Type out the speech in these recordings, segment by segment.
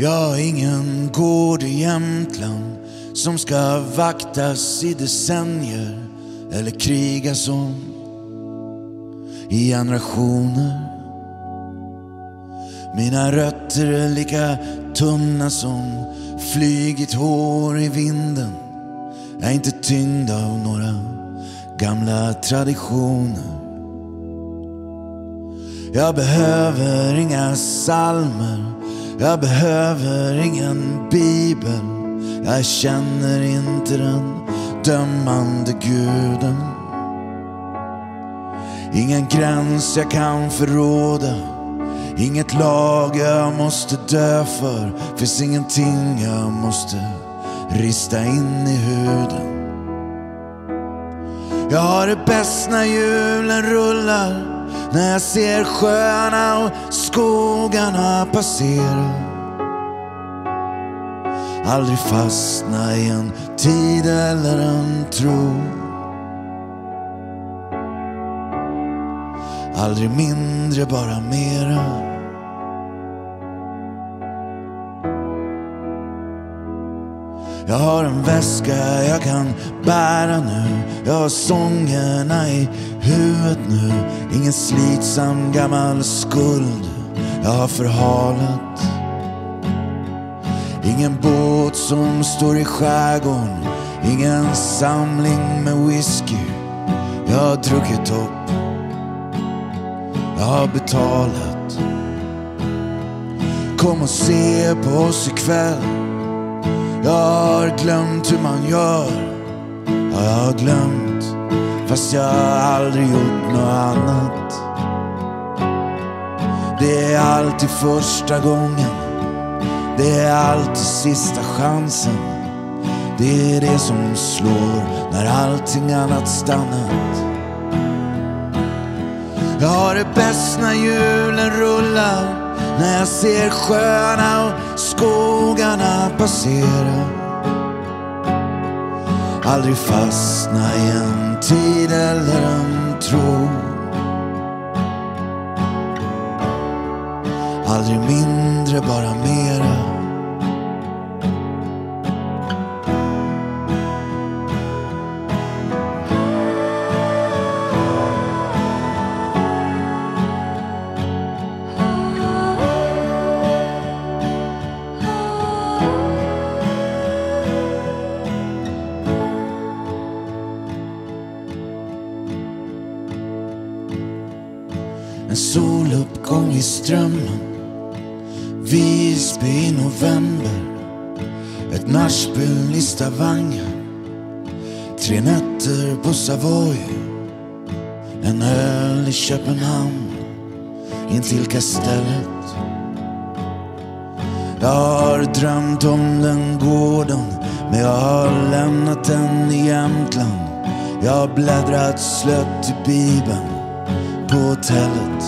Jag har ingen gård i Jämtland som ska vaktas i decennier eller krigas om i generationer. Mina rötter är lika tunna som flygigt hår i vinden. Jag är inte tyngd av några gamla traditioner. Jag behöver inga salmer. Jag behöver ingen bibel. Jag känner inte den dömande guden. Ingen gräns jag kan förråda. Inget lag jag måste dö för. Finns ingenting jag måste rista in i huden. Jag har det bäst när hjulen rullar. När jag ser sjöarna och skogarna passera. Aldrig fastna i en tid eller en tro. Aldrig mindre, bara mera. Jag har en väska jag kan bära nu. Jag har sångerna i huvudet nu. Ingen slitsam gammal skuld jag har förhalat. Ingen båt som står i skärgården. Ingen samling med whisky. Jag har druckit upp. Jag har betalat. Kom och se på oss ikväll. Jag har glömt hur man gör. Ja, jag har glömt. Fast jag har aldrig gjort något annat. Det är alltid första gången. Det är alltid sista chansen. Det är det som slår när allting annat stannat. Jag har det bäst när hjulen rullar. När jag ser sjöarna och skogarna passera. Aldrig fastna i en tid eller en tro. Aldrig mindre, bara mera. Soluppgång i strömmen. Visby i november. Ett nachspiel i Stavanger Tre nätter på Savoy. En öl i Köpenhamn. Intill kastellet. Jag har drömt om den gården Men jag har lämnat den i Jämtland. Jag har bläddrat slött i Bibeln hotellet.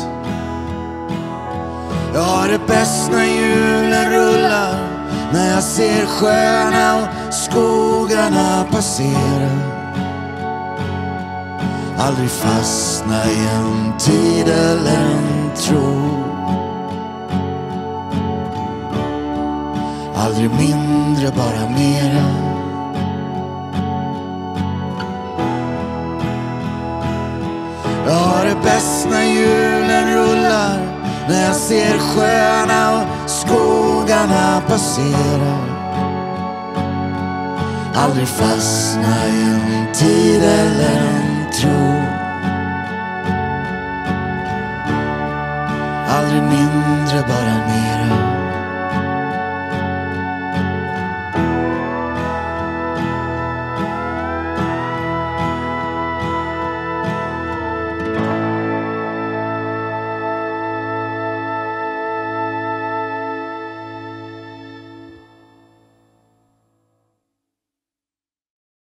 Jag har det bäst när hjulen rullar, när jag ser sjöarna och skogarna passera. Aldrig fastna i en tid eller en tro. Aldrig mindre, bara mera. Bäst när hjulen rullar När jag ser sjöarna och skogarna passera. Aldrig fastna i en tid eller en tro.